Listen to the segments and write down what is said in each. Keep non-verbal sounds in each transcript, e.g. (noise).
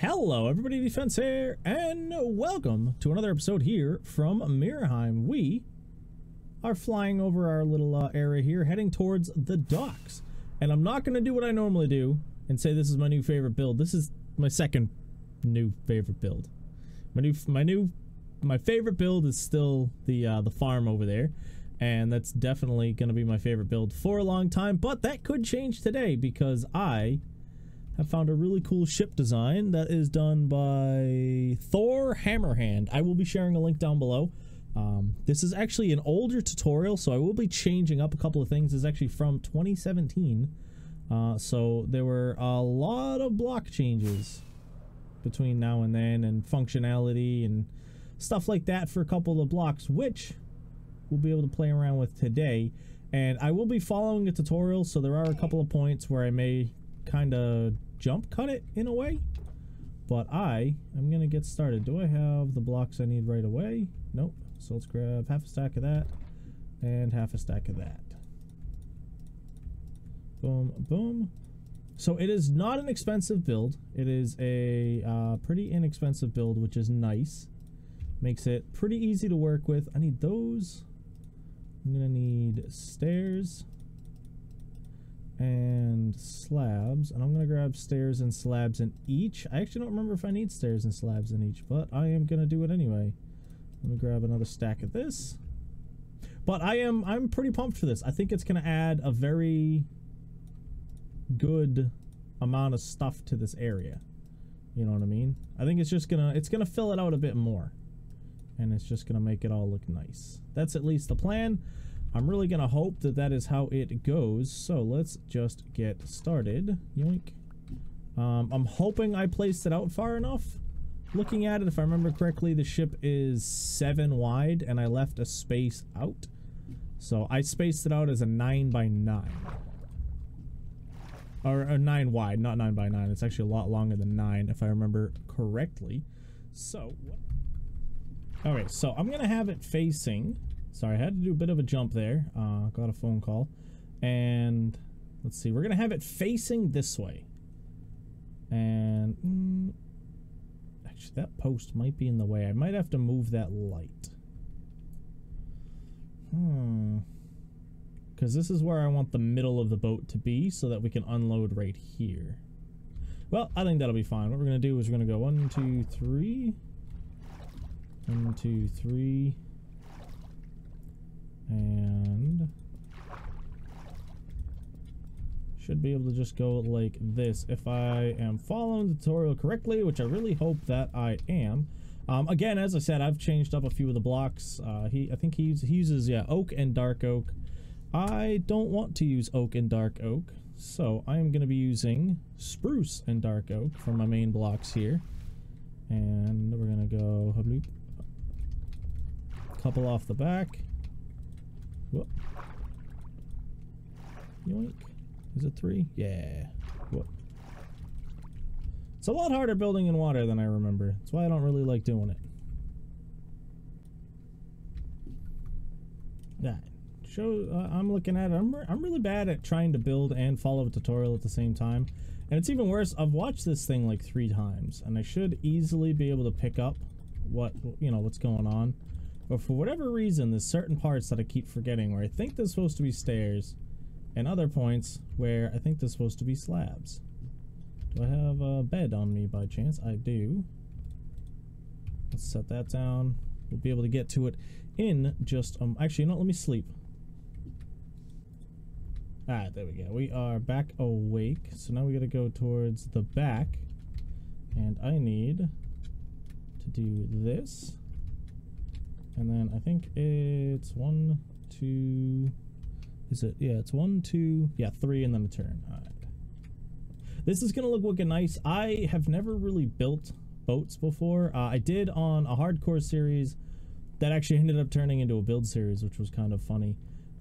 Hello, everybody, Defense here, and welcome to another episode here from Mirheim. We are flying over our little uh, area here, heading towards the docks. And I'm not going to do what I normally do and say this is my new favorite build. This is my second new favorite build. My new, my new, my favorite build is still the uh, the farm over there, and that's definitely going to be my favorite build for a long time. But that could change today because I have found a really cool ship design that is done by Thor Hammerhand. I will be sharing a link down below. Um, this is actually an older tutorial, so I will be changing up a couple of things. It's actually from 2017. Uh, so there were a lot of block changes between now and then and functionality and stuff like that for a couple of blocks, which we'll be able to play around with today. And I will be following a tutorial, so there are a couple of points where I may kind of jump cut it in a way. But I am going to get started. Do I have the blocks I need right away? Nope. So let's grab half a stack of that and half a stack of that. Boom, boom. So it is not an expensive build. It is a uh, pretty inexpensive build, which is nice. Makes it pretty easy to work with. I need those. I'm going to need stairs and slabs. And I'm going to grab stairs and slabs in each. I actually don't remember if I need stairs and slabs in each, but I am going to do it anyway. Let me grab another stack of this. But I am I'm pretty pumped for this. I think it's going to add a very good amount of stuff to this area. You know what I mean? I think it's just going to it's going to fill it out a bit more. And it's just going to make it all look nice. That's at least the plan. I'm really going to hope that that is how it goes. So let's just get started. Yoink. Um, I'm hoping I placed it out far enough. Looking at it, if I remember correctly, the ship is seven wide and I left a space out. So I spaced it out as a nine by nine. Or a nine wide, not nine by nine. It's actually a lot longer than nine, if I remember correctly. So, all right, so I'm going to have it facing Sorry, I had to do a bit of a jump there. Uh, got a phone call. And let's see, we're going to have it facing this way. And mm, actually, that post might be in the way. I might have to move that light. Hmm. Because this is where I want the middle of the boat to be so that we can unload right here. Well, I think that'll be fine. What we're going to do is we're going to go one, two, three. One, two, three. And should be able to just go like this if I am following the tutorial correctly, which I really hope that I am. Um, again, as I said, I've changed up a few of the blocks. Uh, he, I think he, he uses, yeah, oak and dark oak. I don't want to use oak and dark oak, so I am going to be using spruce and dark oak for my main blocks here. And we're going to go. Couple off the back. Whoop. Yoink. Is it three? Yeah. Whoop. It's a lot harder building in water than I remember. That's why I don't really like doing it. Yeah. Show, uh, I'm looking at it. I'm, re I'm really bad at trying to build and follow a tutorial at the same time. And it's even worse. I've watched this thing like three times and I should easily be able to pick up what, you know, what's going on. But for whatever reason, there's certain parts that I keep forgetting where I think there's supposed to be stairs, and other points where I think there's supposed to be slabs. Do I have a bed on me by chance? I do. Let's set that down. We'll be able to get to it in just, um, actually, know, let me sleep. Ah, there we go. We are back awake. So now we gotta go towards the back. And I need to do this. And then I think it's one, two, is it? Yeah, it's one, two, yeah, three, and then a turn. All right. This is going to look wicked nice. I have never really built boats before. Uh, I did on a hardcore series that actually (laughs) ended up turning into a build series, which was kind of funny.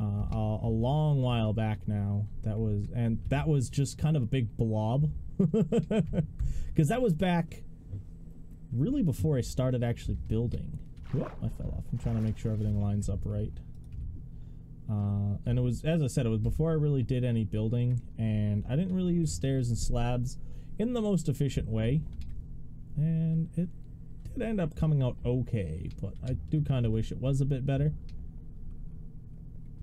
Uh, a, a, long while back now. That was, and that was just kind of a big blob. (laughs) Because that was back really before I started actually building. Whoop, I fell off. I'm trying to make sure everything lines up right. Uh, and it was, as I said, it was before I really did any building, and I didn't really use stairs and slabs in the most efficient way. And it did end up coming out okay, but I do kind of wish it was a bit better.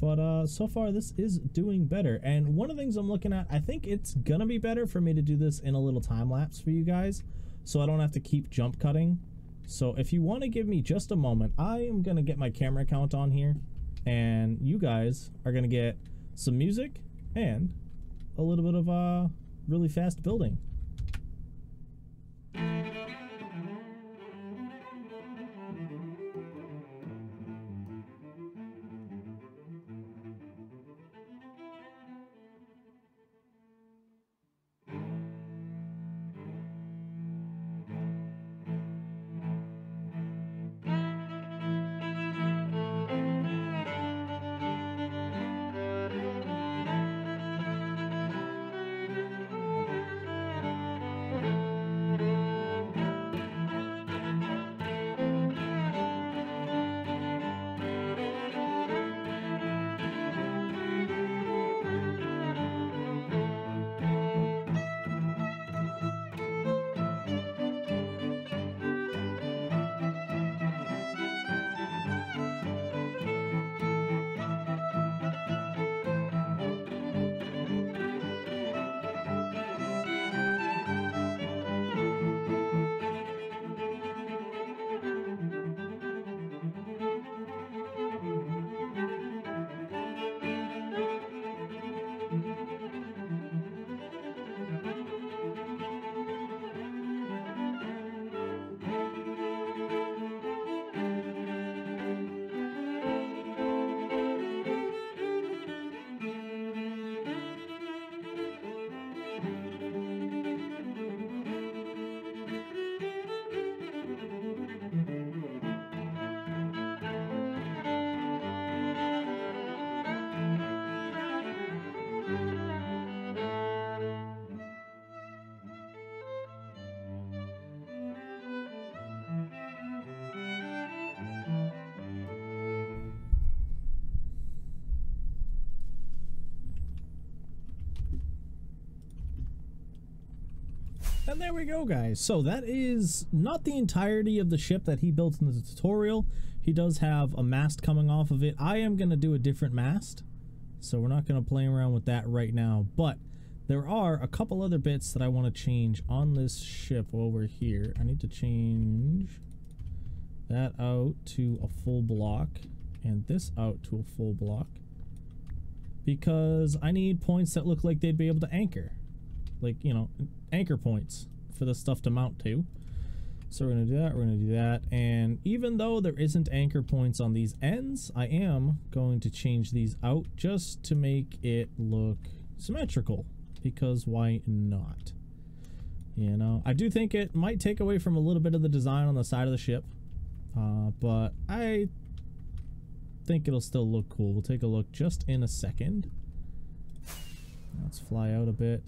But uh, so far, this is doing better. And one of the things I'm looking at, I think it's going to be better for me to do this in a little time lapse for you guys. So I don't have to keep jump cutting. So if you want to give me just a moment, I am going to get my camera count on here. And you guys are going to get some music and a little bit of uh, really fast building. And there we go, guys. So that is not the entirety of the ship that he built in the tutorial. He does have a mast coming off of it. I am going to do a different mast, so we're not going to play around with that right now. But there are a couple other bits that I want to change on this ship over here. I need to change that out to a full block and this out to a full block because I need points that look like they'd be able to anchor like, you know, anchor points for the stuff to mount to. So we're going to do that, we're going to do that, and even though there isn't anchor points on these ends, I am going to change these out just to make it look symmetrical, because why not? You know, I do think it might take away from a little bit of the design on the side of the ship, uh, but I think it'll still look cool. We'll take a look just in a second. Let's fly out a bit.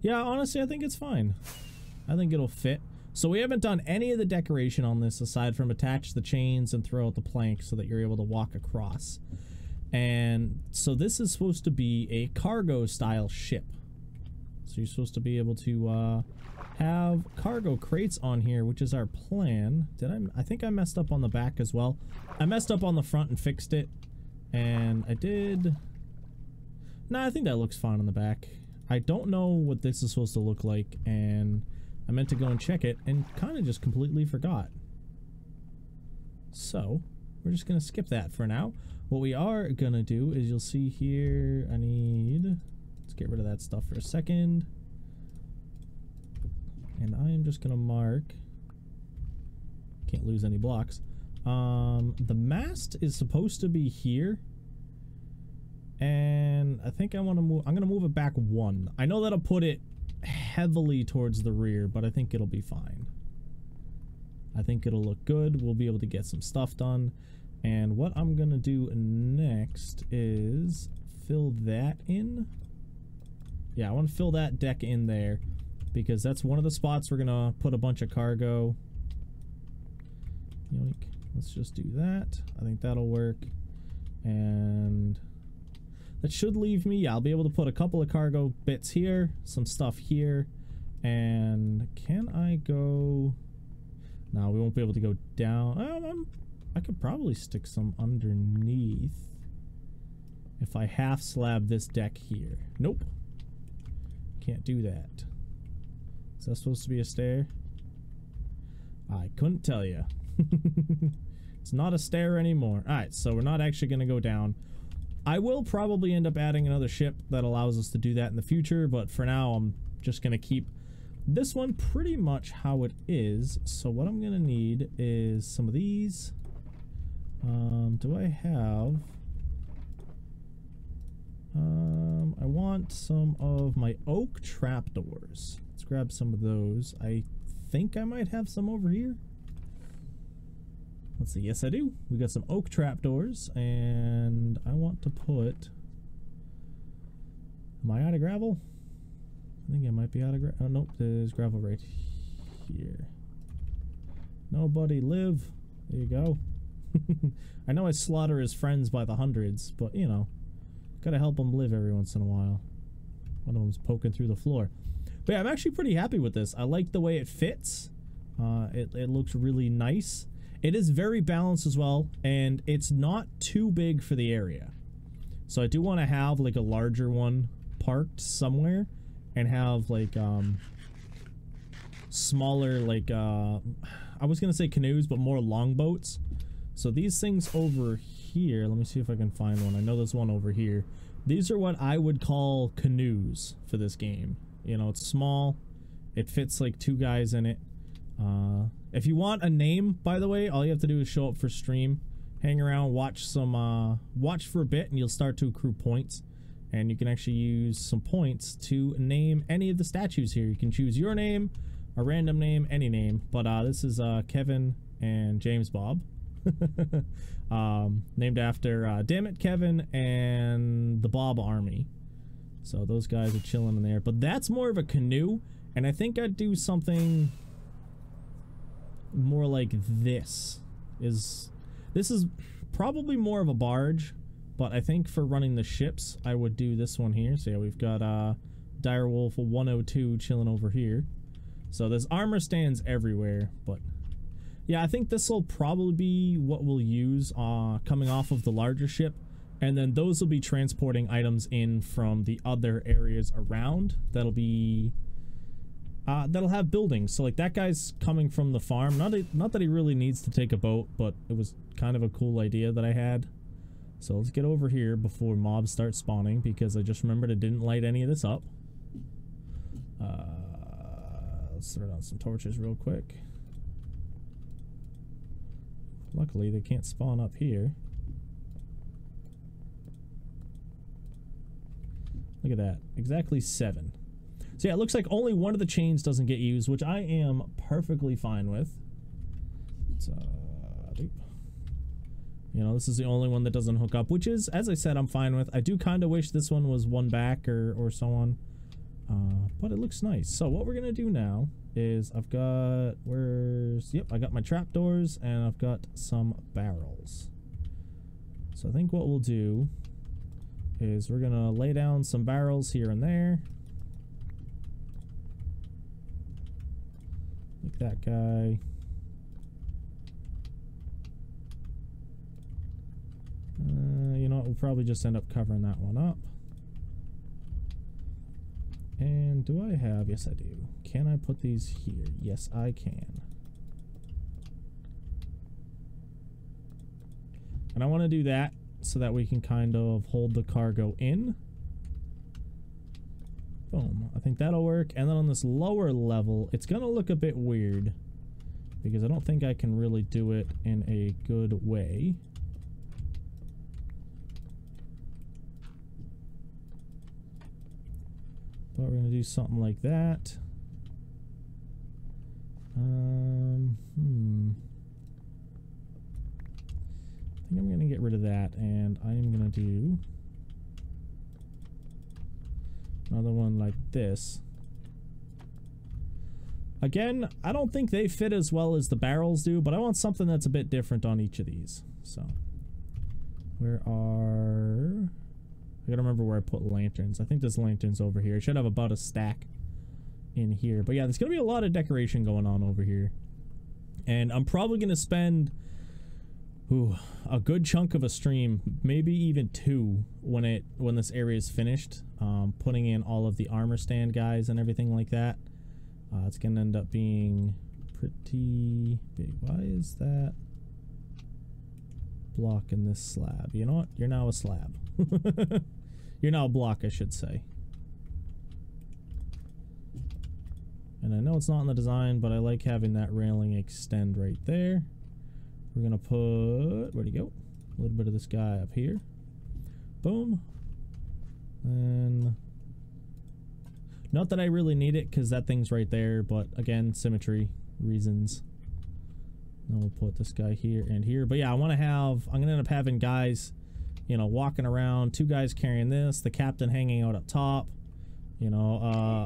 Yeah, honestly, I think it's fine. I think it'll fit. So we haven't done any of the decoration on this aside from attach the chains and throw out the plank so that you're able to walk across. And so this is supposed to be a cargo style ship. So you're supposed to be able to uh, have cargo crates on here, which is our plan. Did I? I think I messed up on the back as well. I messed up on the front and fixed it. And I did... Nah, I think that looks fine on the back. I don't know what this is supposed to look like, and I meant to go and check it, and kind of just completely forgot. So, we're just going to skip that for now. What we are going to do is you'll see here, I need... Let's get rid of that stuff for a second. And I am just going to mark... Can't lose any blocks. Um, the mast is supposed to be here and I think I want to move, I'm going to move it back one. I know that'll put it heavily towards the rear, but I think it'll be fine. I think it'll look good. We'll be able to get some stuff done. And what I'm going to do next is fill that in. Yeah, I want to fill that deck in there because that's one of the spots we're going to put a bunch of cargo. Yoink. Let's just do that. I think that'll work. And that should leave me, yeah, I'll be able to put a couple of cargo bits here, some stuff here, And can I go... No, we won't be able to go down. Um, I could probably stick some underneath if I half slab this deck here. Nope. Can't do that. Is that supposed to be a stair? I couldn't tell you. (laughs) it's not a stair anymore. Alright, so we're not actually going to go down. I will probably end up adding another ship that allows us to do that in the future, but for now I'm just going to keep this one pretty much how it is. So what I'm going to need is some of these. Um, do I have... Um, I want some of my oak trapdoors. Let's grab some of those. I think I might have some over here. Let's see. Yes, I do. We got some oak trapdoors, and I want to put... Am I out of gravel? I think I might be out of gravel. Oh, nope. There's gravel right here. Nobody live. There you go. (laughs) I know I slaughter his friends by the hundreds, but, you know, gotta help them live every once in a while. One of them's poking through the floor. But yeah, I'm actually pretty happy with this. I like the way it fits. Uh, it, it looks really nice. It is very balanced as well, and it's not too big for the area. So I do want to have like a larger one parked somewhere and have like um smaller like uh I was gonna say canoes but more longboats so these things over here let me see if I can find one. I know there's one over here. These are what I would call canoes for this game. You know it's small. It fits like two guys in it uh if you want a name by the way all you have to do is show up for stream hang around watch some uh watch for a bit and you'll start to accrue points and you can actually use some points to name any of the statues here. You can choose your name, a random name, any name, but uh, this is uh, Kevin and James Bob. (laughs) um, named after uh, Dammit Kevin and the Bob Army. So those guys are chilling in there. But that's more of a canoe, and I think I'd do something more like this. Is This is probably more of a barge, but I think for running the ships, I would do this one here. So yeah, we've got uh, Direwolf 102 chilling over here. So this armor stands everywhere, but yeah, I think this will probably be what we'll use uh, coming off of the larger ship. And then those will be transporting items in from the other areas around. That'll be... Uh, that'll have buildings. So like that guy's coming from the farm. Not, a, not that he really needs to take a boat, but it was kind of a cool idea that I had. So let's get over here before mobs start spawning because I just remembered I didn't light any of this up. Uh, let's throw down some torches real quick. Luckily, they can't spawn up here. Look at that. Exactly seven. So yeah, it looks like only one of the chains doesn't get used, which I am perfectly fine with. So, you know, this is the only one that doesn't hook up, which is, as I said, I'm fine with. I do kind of wish this one was one back or, or so on. Uh, but it looks nice. So what we're going to do now is I've got, where's, yep, I got my trapdoors and I've got some barrels. So I think what we'll do is we're going to lay down some barrels here and there. That guy. Uh, you know we'll probably just end up covering that one up. And do I have, yes I do. Can I put these here? Yes, I can. And I want to do that so that we can kind of hold the cargo in. Boom. I think that'll work. And then on this lower level, it's going to look a bit weird because I don't think I can really do it in a good way. But we're going to do something like that. Um, hmm. I think I'm going to get rid of that, and I am going to do another one like this. Again, I don't think they fit as well as the barrels do, but I want something that's a bit different on each of these. So, where are... I gotta remember where I put lanterns. I think there's lanterns over here. I should have about a stack in here. But yeah, there's to be a lot of decoration going on over here. And I'm probably to spend ooh, a good chunk of a stream, maybe even two, when it when this area is finished, um, putting in all of the armor stand guys and everything like that. Uh, it's going to end up being pretty big. Why is that block in this slab? You know what? You're now a slab. (laughs) You're now a block, I should say. And I know it's not in the design, but I like having that railing extend right there. We're gonna put, where'd he go? A little bit of this guy up here. Boom. And not that I really need it because that thing's right there, but again, symmetry reasons. Then we'll put this guy here and here. But yeah, I want to have, I'm going to end up having guys, you know, walking around, two guys carrying this, the captain hanging out up top, you know,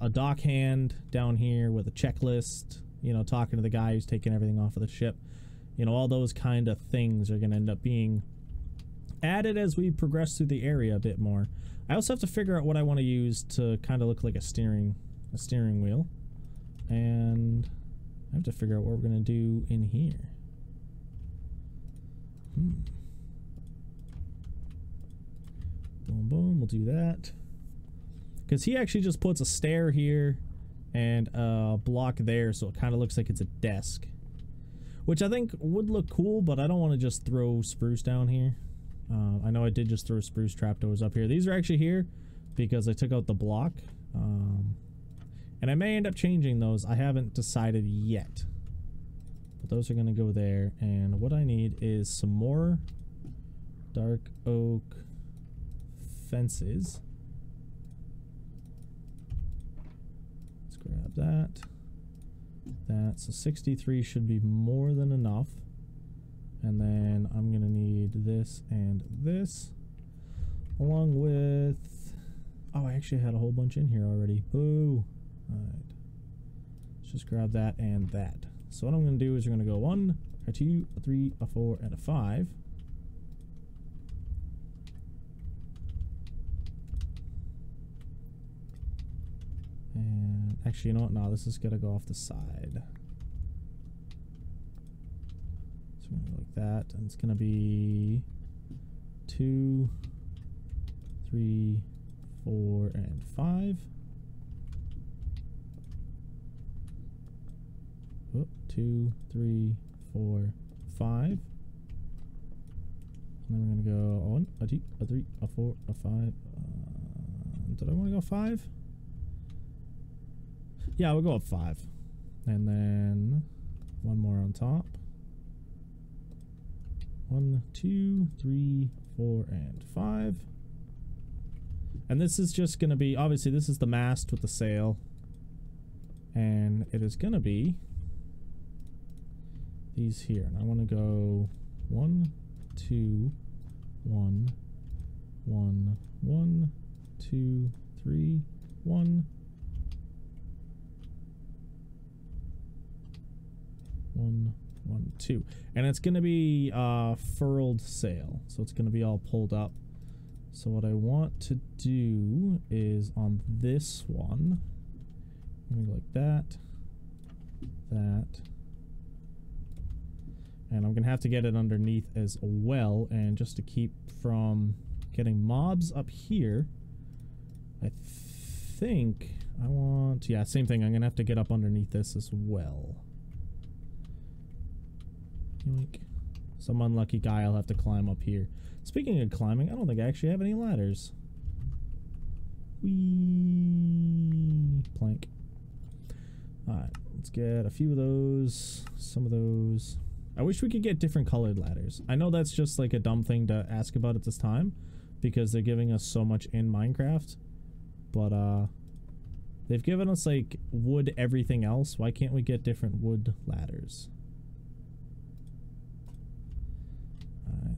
uh, a dock hand down here with a checklist, you know, talking to the guy who's taking everything off of the ship. You know, all those kind of things are going to end up being added as we progress through the area a bit more. I also have to figure out what I want to use to kind of look like a steering a steering wheel. And I have to figure out what we're going to do in here. Hmm. Boom, boom, we'll do that. Because he actually just puts a stair here and a block there, so it kind of looks like it's a desk. Which I think would look cool, but I don't want to just throw spruce down here. Uh, I know I did just throw spruce trapdoors up here. These are actually here because I took out the block. Um, and I may end up changing those. I haven't decided yet. But those are going to go there. And what I need is some more dark oak fences. Let's grab that. That. So 63 should be more than enough. And then I'm going to need this and this. Along with... Oh, I actually had a whole bunch in here already. Boo. Alright. Let's just grab that and that. So what I'm going to do is we're going to go one, a two, a three, a four, and a five. And actually, you know what? No, this is going to go off the side. So we're going to go like that. And it's going to be two, three, four, and five. Oh, two, three, four, five. And then we're gonna go a one, a two, a three, a four, a five. Uh, did I want to go five? Yeah, we'll go up five. And then one more on top. One, two, three, four, and five. And this is just going to be, obviously this is the mast with the sail. And it is going to be these here. And I want to go one, two, one, one, one, two, three, one, one, one, two. And it's going to be uh, furled sail. So it's going to be all pulled up. So what I want to do is on this one, going to go like that, that, and I'm going to have to get it underneath as well. And just to keep from getting mobs up here, I think I want... Yeah, same thing. I'm going to have to get up underneath this as well. Yoink. Some unlucky guy I'll have to climb up here. Speaking of climbing, I don't think I actually have any ladders. Whee! Plank. Alright, let's get a few of those, some of those. I wish we could get different colored ladders. I know that's just like a dumb thing to ask about at this time because they're giving us so much in Minecraft. But uh they've given us like wood everything else. Why can't we get different wood ladders?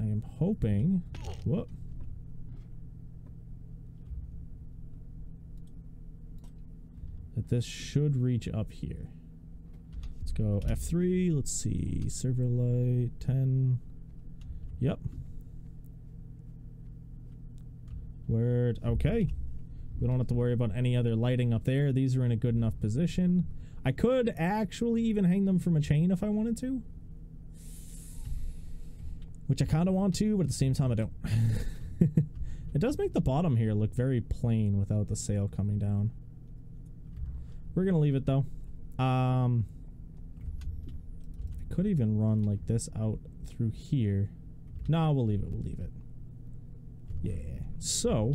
I am hoping whoop that this should reach up here. Let's go F3. Let's see. Server light 10. Yep. Word. Okay. We don't have to worry about any other lighting up there. These are in a good enough position. I could actually even hang them from a chain if I wanted to. Which I kind of want to, but at the same time I don't. (laughs) it does make the bottom here look very plain without the sail coming down. We're going to leave it though. Um, I could even run like this out through here. No, we'll leave it. We'll leave it. Yeah. So,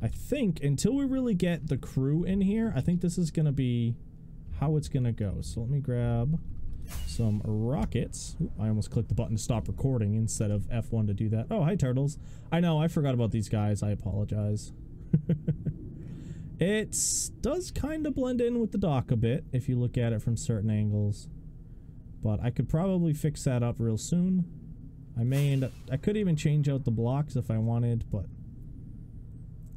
I think until we really get the crew in here, I think this is going to be how it's going to go. So let me grab some rockets. I almost clicked the button to stop recording instead of F1 to do that. Oh, hi, turtles. I know, I forgot about these guys. I apologize. (laughs) it does kind of blend in with the dock a bit if you look at it from certain angles. But I could probably fix that up real soon. I may end up... I could even change out the blocks if I wanted, but...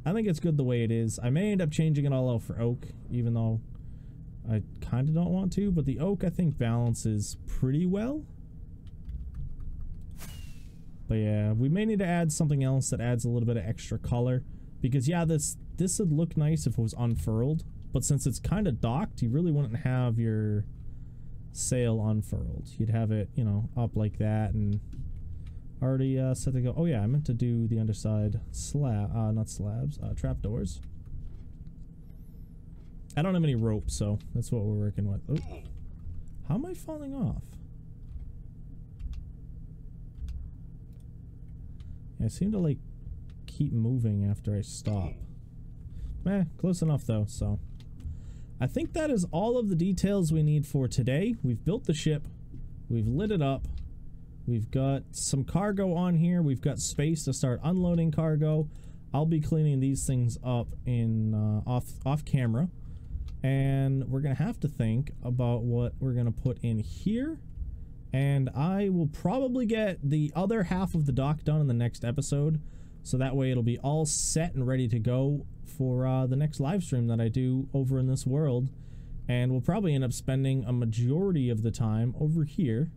I think it's good the way it is. I may end up changing it all out for oak, even though I kind of don't want to, but the oak I think balances pretty well. But yeah, we may need to add something else that adds a little bit of extra color. Because yeah, this this would look nice if it was unfurled. But since it's kind of docked, you really wouldn't have your sail unfurled. You'd have it, you know, up like that and already uh, set to go. Oh yeah, I meant to do the underside slab, uh, not slabs, uh, trapdoors. I don't have any rope, so that's what we're working with. Oh. How am I falling off? I seem to like keep moving after I stop. Eh, close enough though, so. I think that is all of the details we need for today. We've built the ship. We've lit it up. We've got some cargo on here. We've got space to start unloading cargo. I'll be cleaning these things up in uh, off off camera and we're gonna have to think about what we're gonna put in here and I will probably get the other half of the dock done in the next episode so that way it'll be all set and ready to go for uh, the next live stream that I do over in this world and we'll probably end up spending a majority of the time over here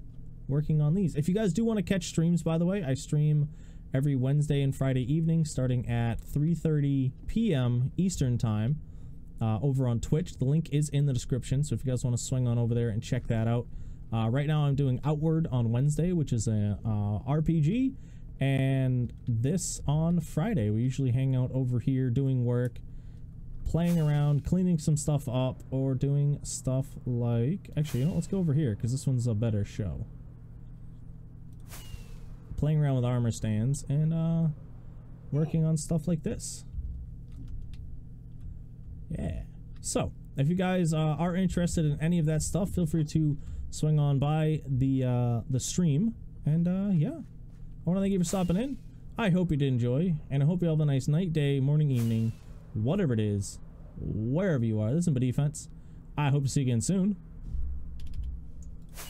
working on these. If you guys do want to catch streams by the way, I stream every Wednesday and Friday evening starting at 3.30 p.m. Eastern Time uh, over on Twitch. The link is in the description, so if you guys want to swing on over there and check that out. Uh, right now I'm doing Outward on Wednesday, which is a uh, RPG, and this on Friday. We usually hang out over here doing work, playing around, cleaning some stuff up, or doing stuff like... Actually, you know, let's go over here, because this one's a better show. Playing around with armor stands, and uh, working on stuff like this. Yeah. So, if you guys uh, are interested in any of that stuff, feel free to swing on by the uh, the stream. And uh, yeah, I want to thank you for stopping in. I hope you did enjoy, and I hope you have a nice night, day, morning, evening, whatever it is, wherever you are. This is Defense. I hope to see you again soon.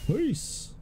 Peace.